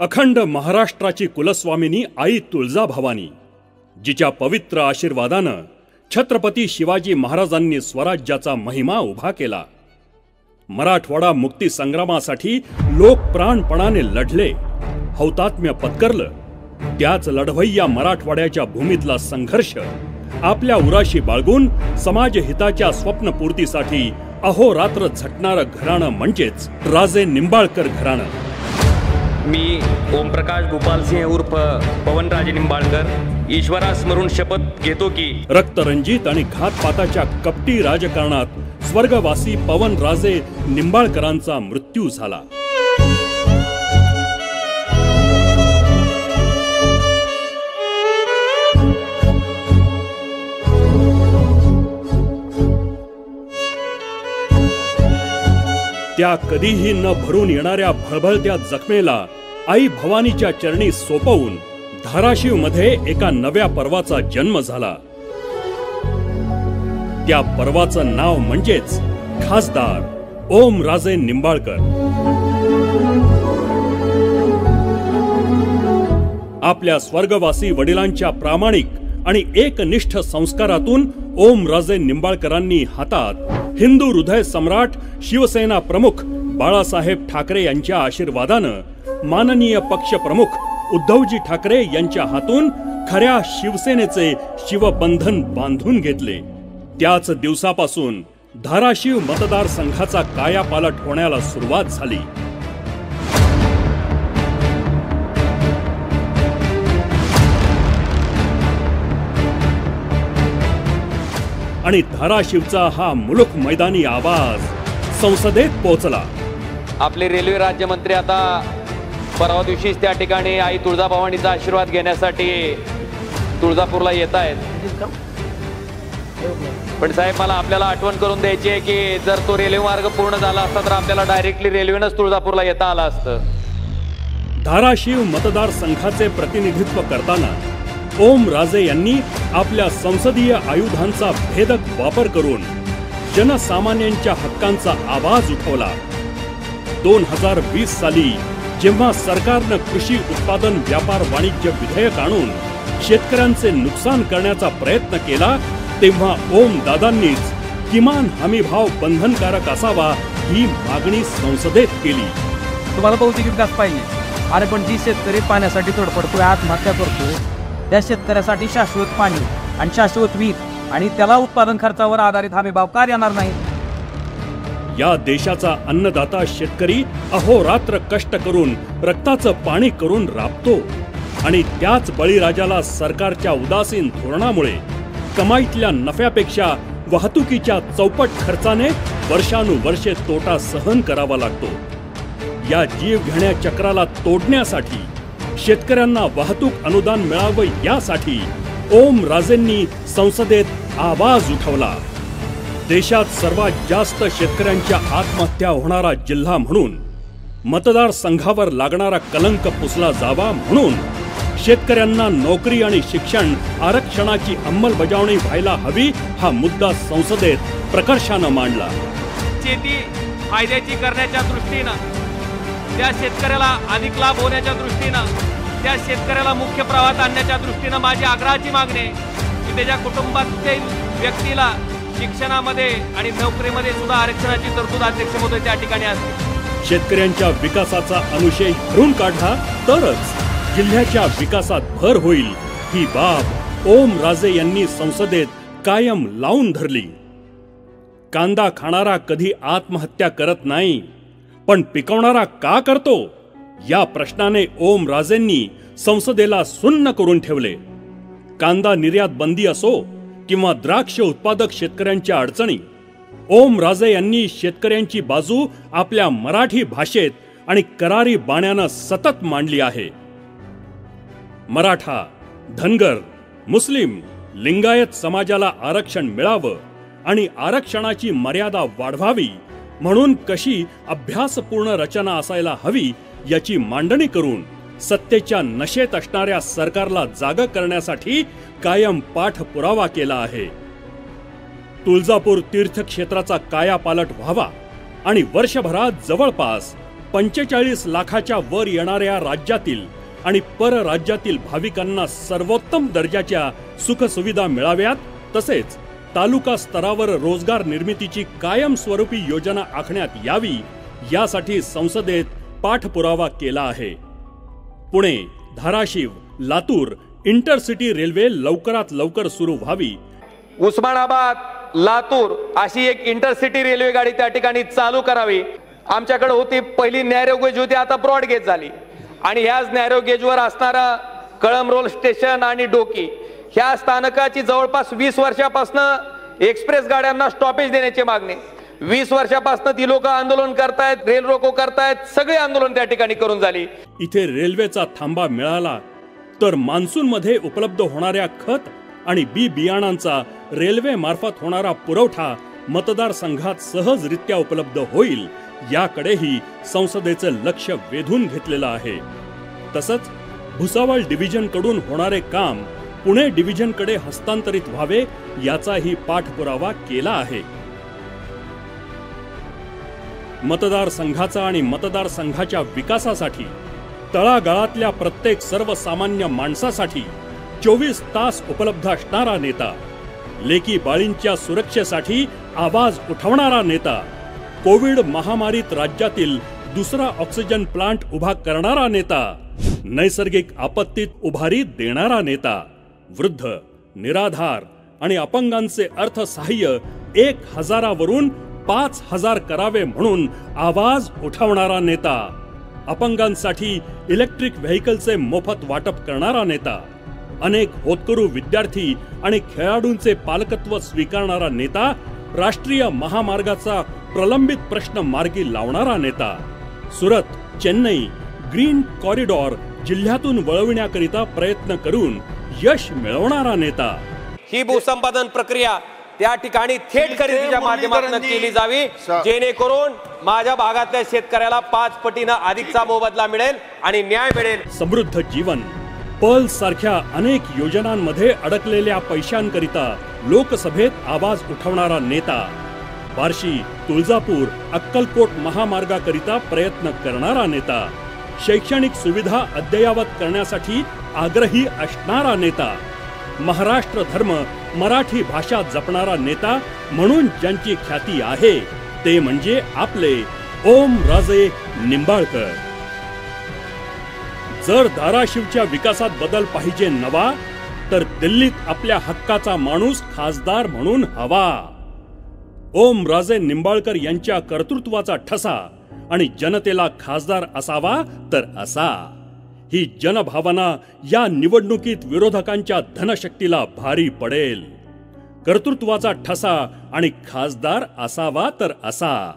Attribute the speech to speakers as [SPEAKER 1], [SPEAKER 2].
[SPEAKER 1] अखंड महाराष्ट्राची कुलस्वामिनी आई तुळजाभवानी जिच्या पवित्र आशीर्वादानं छत्रपती शिवाजी महाराजांनी स्वराज्याचा महिमा उभा केला. मराठवाडा मुक्ती संग्रामासाठी लोक प्राणपणाने लढले हौतात्म्य पत्करलं. त्याच लढवय्या मराठवाड्याच्या भूमीतला संघर्ष आपल्या उराशी बाळगून समाजहिताच्या स्वप्नपूर्तीसाठी अहोरात्र झटणारं घराणं म्हणजेच राजे निंबाळकर घराणं.
[SPEAKER 2] मी ओमप्रकाश गोपाल सिंह उर्फ पवनराजे निंबाळकर. ईश्वरा स्मरून शपथ घेतो की
[SPEAKER 1] रक्तरंजित आणि घातपाताच्या कपटी राजकारणात स्वर्गवासी पवन राजे निंबाळकरांचा मृत्यू झाला. त्या कधीही न भरून येणाऱ्या भळभळत्या जखमेला आई भवानीच्या चरणी सोपवून धाराशिवमध्ये एका नव्या पर्वाचा जन्म झाला. त्या पर्वाचं नाव म्हणजेच खासदार ओम राजे निंबाळकर. आपल्या स्वर्गवासी वडिलांच्या प्रामाणिक आणि एकनिष्ठ संस्कारातून ओम राजे निंबाळकरांनी हातात हिंदू हृदय सम्राट शिवसेना प्रमुख बाळासाहेब ठाकरे यांच्या आशीर्वादानं माननीय पक्ष प्रमुख उद्धवजी ठाकरे यांच्या हातून खऱ्या शिवसेनेचे शिवबंधन बांधून घेतले. त्याच दिवसापासून धाराशिव मतदारसंघाचा कायापालट होण्याला सुरुवात झाली. आणि धाराशिवचा हा मुलुख मैदानी आवाज संसदेत पोहोचला.
[SPEAKER 2] आपले रेल्वे राज्यमंत्री आता परवा दिवशीच त्या ठिकाणी आई तुळजाभवानीचा आशीर्वाद घेण्यासाठी तुळजापूरला येत आहेत. पण साहेब मला आपल्याला आठवण करून द्यायची आहे की जर तो रेल्वे मार्ग पूर्ण झाला असता तर आपल्याला डायरेक्टली रेल्वेनंच तुळजापूरला येता आलं असतं.
[SPEAKER 1] धाराशिव मतदारसंघाचे प्रतिनिधित्व करताना ओम राजे यांनी आपल्या संसदीय आयुधांचा भेदक वापर करून जनसामान्यांच्या हक्कांचा आवाज उठवला. दोन हजार वीस साली जेव्हा सरकारनं कृषी उत्पादन व्यापार वाणिज्य विधेयक आणून शेतकऱ्यांचे नुकसान करण्याचा प्रयत्न केला तेव्हा ओम दादांनीच किमान हमीभाव बंधनकारक असावा ही मागणी संसदेत केली.
[SPEAKER 3] तुम्हाला बहुतेक विकास पाहिजे. अरे पण जी शेतकरी पाण्यासाठी तडफडतोय आत्महत्या करतो त्या शेतकऱ्यासाठी शाश्वत पाणी आणि शाश्वत वीज आणि त्याला उत्पादन खर्चावर आधारित हमी भाव का येणार नाही
[SPEAKER 1] या देशाचा अन्नदाता शेतकरी अहोरात्र कष्ट करून रक्ताचं पाणी करून राबतो. आणि त्याच बळीराजाला सरकारच्या उदासीन धोरणामुळे कमाईतल्या नफ्यापेक्षा वाहतुकीच्या चौपट खर्चाने वर्षानुवर्षे तोटा सहन करावा लागतो. या जीव घेण्या चक्राला तोडण्यासाठी शेतकऱ्यांना वाहतूक अनुदान मिळावं यासाठी ओम राजेंनी संसदेत आवाज उठवला. देशात सर्वात जास्त शेतकऱ्यांच्या आत्महत्या होणारा जिल्हा म्हणून मतदारसंघावर लागणारा कलंक पुसला जावा म्हणून शेतकऱ्यांना नोकरी आणि शिक्षण आरक्षणाची अंमलबजावणी व्हायला हवी हा मुद्दा संसदेत प्रकर्षानं मांडला.
[SPEAKER 4] शेती फायद्याची करण्याच्या दृष्टीनं त्या शेतकऱ्याला अधिक लाभ होण्याच्या दृष्टीनं त्या शेतकऱ्याला मुख्य प्रवाहात आणण्याच्या दृष्टीनं माझी आग्रहाची मागणी की त्याच्या कुटुंबातील व्यक्तीला शिक्षणामध्ये आणि नोकरीमध्ये सुद्धा आरक्षणाची तरतूद अध्यक्ष महोदय त्या ठिकाणी असते
[SPEAKER 1] शेतकऱ्यांच्या विकासाचा अनुशय भरून काढला तरच जिल्ह्याच्या विकासात भर होईल. ही बाब ओम राजे यांनी संसदेत कायम लावून धरली. कांदा खाणारा कधी आत्महत्या करत नाही पण पिकवणारा का करतो? या प्रश्नाने ओम राजेंनी संसदेला सुन्न करून ठेवले. कांदा निर्यात बंदी असो किंवा द्राक्ष उत्पादक शेतकऱ्यांच्या अडचणी. ओम राजे यांनी शेतकऱ्यांची बाजू आपल्या मराठी भाषेत आणि करारी बाण्यानं सतत मांडली आहे. मराठा धनगर मुस्लिम लिंगायत समाजाला आरक्षण मिळावं आणि आरक्षणाची मर्यादा वाढवावी म्हणून कशी अभ्यासपूर्ण रचना असायला हवी याची मांडणी करून सत्तेच्या नशेत असणाऱ्या सरकारला जाग करण्यासाठी कायम पाठपुरावा केला आहे. तुळजापूर तीर्थक्षेत्राचा कायापालट व्हावा आणि वर्षभरात जवळपास पंचेचाळीस लाखाच्या वर येणाऱ्या राज्यातील आणि परराज्यातील भाविकांना सर्वोत्तम दर्जाच्या सुखसुविधा मिळाव्यात तसेच तालुका स्तरावर रोजगार निर्मितीची कायमस्वरूपी योजना आखण्यात यावी यासाठी संसदेत पाठपुरावा केला आहे. पुणे धाराशिव लातूर इंटरसिटी रेल्वे लवकरात लवकर सुरू व्हावी.
[SPEAKER 2] उस्मानाबाद लातूर अशी एक इंटरसिटी रेल्वे गाडी त्या ठिकाणी चालू करावी. आमच्याकडे होती पहिली नॅरो गेज होती आता ब्रॉड गेज झाली. आणि ह्याच नॅरो गेजवर असणारा कळमरोल स्टेशन आणि डोकी. ह्या स्थानकाची जवळपास वीस वर्षापासून एक्सप्रेस गाड्यांना स्टॉपेज देण्याची मागणी. वीस वर्षापासून ती लोक आंदोलन करतायत रेल रोको करतायत सगळे आंदोलन त्या ठिकाणी करून झाली.
[SPEAKER 1] इथे रेल्वेचा थांबा मिळाला तर मान्सूनमध्ये उपलब्ध होणाऱ्या खत आणि बी बियाणांचा रेल्वे मार्फत होणारा पुरवठा मतदारसंघात सहजरित्या उपलब्ध होईल याकडेही संसदेचं लक्ष वेधून घेतलेलं आहे. तसंच भुसावळ डिव्हिजनकडून होणारे काम पुणे डिव्हिजनकडे हस्तांतरित व्हावे याचाही पाठपुरावा केला आहे. मतदारसंघाचा आणि मतदारसंघाच्या विकासासाठी तळागाळातल्या प्रत्येक सर्वसामान्य माणसासाठी चोवीस तास उपलब्ध असणारा नेता लेकी बाळींच्या सुरक्षेसाठी आवाज उठवणारा नेता कोविड महामारीत राज्यातील दुसरा ऑक्सिजन प्लांट उभा करणारा नेता नैसर्गिक आपत्तीत उभारी देणारा नेता वृद्ध निराधार आणि अपंगांचे अर्थसहाय्य एक हजारावरून पाच हजार करावे म्हणून आवाज उठवणारा नेता. अपंगांसाठी इलेक्ट्रिक व्हेकलचे मोफत वाटप करणारा नेता. अनेक होतकरू विद्यार्थी आणि खेळाडूंचे पालकत्व स्वीकारणारा नेता. राष्ट्रीय महामार्गाचा प्रलंबित प्रश्न मार्गी लावणारा नेता. सुरत चेन्नई ग्रीन कॉरिडॉर जिल्ह्यातून वळविण्याकरिता प्रयत्न करून यश मिळवणारा नेता.
[SPEAKER 2] ही भूसंपादन प्रक्रिया त्या ठिकाणी थेट खरेदीच्या माध्यमातून केली जावी. जेणेकरून माझ्या भागातल्या शेतकऱ्याला पाच पटीनं अधिकचा मोबदला मिळेल आणि न्याय मिळेल.
[SPEAKER 1] समृद्ध जीवन पल सारख्या अनेक योजनांमध्ये अडकलेल्या पैशांकरिता लोकसभेत आवाज उठवणारा नेता बार्शी तुळजापूर अक्कलकोट महामार्गाकरिता प्रयत्न करणारा नेता शैक्षणिक सुविधा अद्ययावत करण्यासाठी आग्रही असणारा नेता महाराष्ट्र धर्म मराठी भाषा जपणारा नेता म्हणून ज्यांची ख्याती आहे ते म्हणजे आपले ओम राजे निंबाळकर. जर धाराशिवच्या विकासात बदल पाहिजे नवा तर दिल्लीत आपल्या हक्काचा माणूस खासदार म्हणून हवा. ओम राजे निंबाळकर यांच्या कर्तृत्वाचा ठसा आणि जनतेला खासदार असावा तर असा. ही जनभावना या निवडणुकीत विरोधकांच्या धनशक्तीला भारी पडेल. कर्तृत्वाचा ठसा आणि खासदार असावा तर असा.